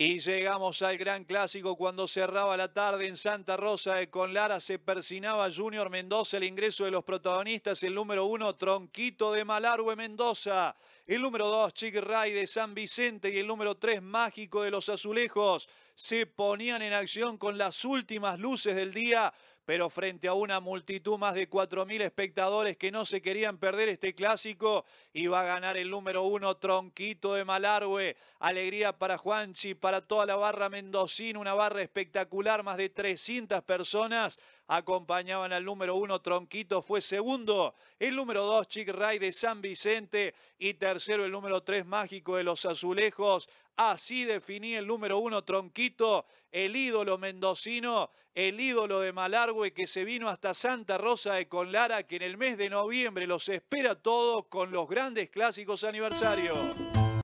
Y llegamos al gran clásico cuando cerraba la tarde en Santa Rosa de Conlara. Se persinaba Junior Mendoza. El ingreso de los protagonistas. El número uno, Tronquito de Malargue Mendoza. El número dos, Chick Ray de San Vicente. Y el número tres, Mágico de los Azulejos. Se ponían en acción con las últimas luces del día pero frente a una multitud más de 4.000 espectadores que no se querían perder este clásico, iba a ganar el número uno Tronquito de Malargüe. Alegría para Juanchi, para toda la barra mendocina, una barra espectacular, más de 300 personas acompañaban al número uno Tronquito, fue segundo el número dos Chick Ray de San Vicente y tercero el número tres Mágico de los Azulejos. Así definía el número uno Tronquito, el ídolo mendocino, el ídolo de Malargüe que se vino hasta Santa Rosa de Conlara, que en el mes de noviembre los espera todos con los grandes clásicos aniversarios.